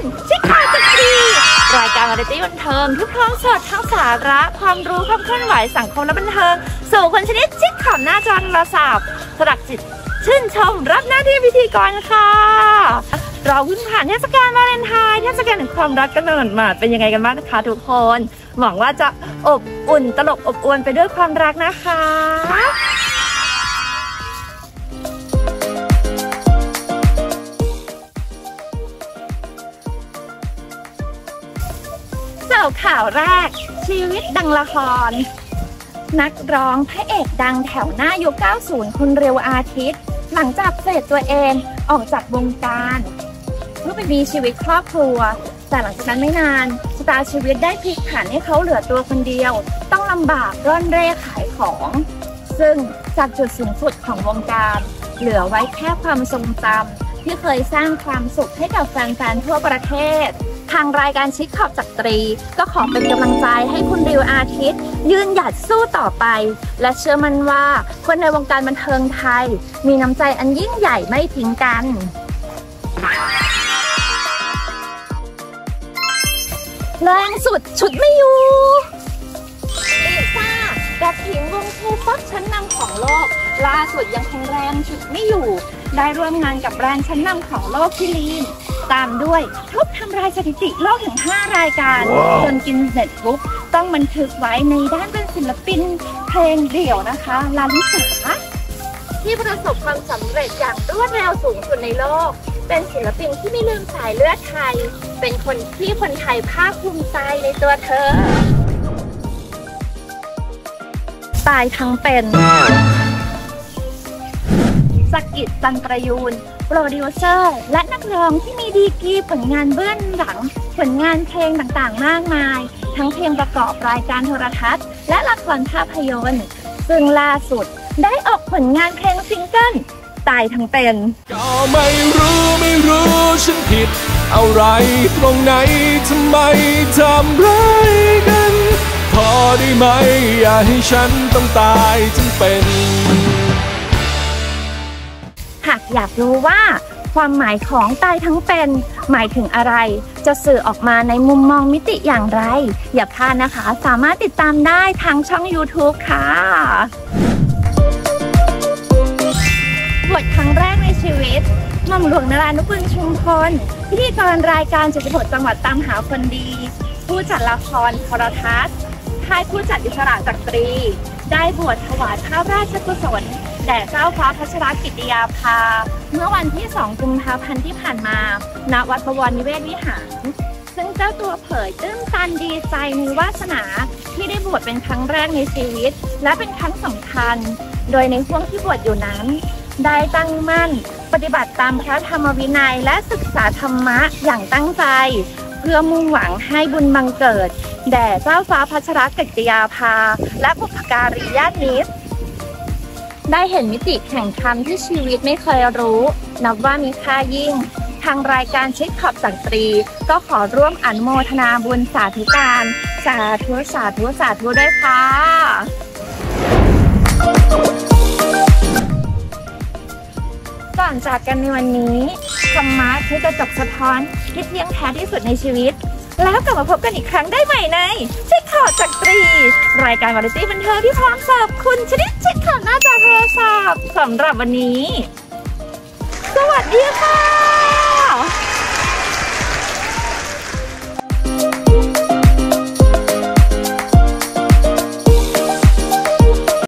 การชิคข่าวจักรีรายการวาไรตี้บันเทิงที่พร้อมสดทั้งสาระความรู้ความเคลื่อนไหวสังคมและบันเทิงสู่คนชนิดชิคข่าวหน้าจอโทรศัพท์สลักจิตชื่นชมรับหน้าที่พิธีกรค่ะเราเพิ่งผ่านเทศกาลวาเลนไทน์เทศกาลแห่งความรักกันมาหมาดเป็นยังไงกันบ้างนะคะทุกคนหวังว่าจะอบอุ่นตลบอบอวนไปด้วยความรักนะคะ สิร์ฟข่าวแรก ชีวิตดังละคร นักร้องพระเอกดังแถวหน้ายุค 90 คุณเร็วอาทิตย์ หลังจากเสร็จตัวเองออกจากวงการเพื่อไปมีชีวิตครอบครัว แต่หลังจากนั้นไม่นานชะตาชีวิตได้พลิกผันให้เขาเหลือตัวคนเดียว ต้องลำบากร่อนเร่ขายของ ซึ่งจากจุดสูงสุดของวงการ เหลือไว้แค่ความทรงจำที่เคยสร้างความสุขให้กับแฟนๆทั่วประเทศ ทางรายการชิดขอบจักรตรี ก็ขอเป็นกำลังใจให้คุณริวอาทิตย์ ยืนหยัดสู้ต่อไป และเชื่อมั่นว่าคนในวงการบันเทิงไทย มีน้ำใจอันยิ่งใหญ่ไม่ทิ้งกันแรงสุดฉุดไม่อยู่ลิซ่าแบล็คพิงวงเคป๊อปชั้นนำของโลก ล่าสุดยังคงแรงฉุดไม่อยู่ ได้ร่วมงานกับแบรนด์ชั้นนำของโลกที่ลีน ตามด้วยทุบทำลายสถิติโลกถึง 5 รายการ จนกินเสร็จบุ๊กต้องบันทึกไว้ในด้านเป็นศิลปินเพลงเดี่ยวนะคะลาลิสาที่ประสบความสำเร็จอย่างรวดเร็วสูงสุดในโลก เป็นศิลปินที่ไม่ลืมสายเลือดไทย เป็นคนที่คนไทยภาคภูมิใจในตัวเธอ ตายทั้งเป็นสกิดจันประยูน โปรดิวเซอร์และนักร้องที่มีดีกรีผลงานเบื้องหลัง ผลงานเพลงต่างๆ มากมาย ทั้งเพลงประกอบรายการโทรทัศน์ และละครภาพยนตร์ซึ่งล่าสุดได้ออกผลงานเพลงซิงเกิลตายทั้งเป็น ก็ไม่รู้ไม่รู้ฉันผิด อะไรตรงไหนทำไมทำร้ายกัน พอได้ไหมอย่าให้ฉันต้องตายทั้งเป็น หากอยากรู้ว่าความหมายของตายทั้งเป็น หมายถึงอะไร จะสื่อออกมาในมุมมองมิติอย่างไร อย่าพลาดนะคะ สามารถติดตามได้ทางช่อง YouTube ค่ะบทครั้งแรกในชีวิตหม่อมหลวงนรานุกุลชุมพลพิธีกรรายการจุดผลจังหวัดตามหาคนดี ผู้จัดละครโทรทัศน์ค่ายผู้จัดอิสระจักรี ได้บวชถวายพระราชกุศล แด่เจ้าฟ้าพัชรกิติยาภา เมื่อวันที่ 2 กุมภาพันธ์ที่ผ่านมา ณ วัดบวรนิเวศวิหาร ซึ่งเจ้าตัวเผยตื้นตันดีใจมีวาสนาที่ได้บวชเป็นครั้งแรกในชีวิต และเป็นครั้งสำคัญ โดยในช่วงที่บวชอยู่นั้น ได้ตั้งมั่น ปฏิบัติตามพระธรรมวินัยและศึกษาธรรมะอย่างตั้งใจ เพื่อมุ่งหวังให้บุญบังเกิด แด่เจ้าฟ้าพัชรกิติยาภา และบุพการีญาติมิตร ได้เห็นมิติแห่งธรรมที่ชีวิตไม่เคยรู้ นับว่ามีค่ายิ่ง ทางรายการเช็คขอบจักรี ก็ขอร่วมอนุโมทนาบุญสาธุการ สาธุสาธุสาธุด้วยค่ะก่อนจากกันในวันนี้ธรรมะที่จะจบสะท้อนที่เที่ยงแท้ที่สุดในชีวิต แล้วกลับมาพบกันอีกครั้งได้ใหม่ในเช็คข่าวจากตรี รายการวาไรตี้บันเทิงที่พร้อมเสิร์ฟคุณชนิดเช็คข่าวหน้าจอโทรศัพท์สำหรับวันนี้ สวัสดีค่ะ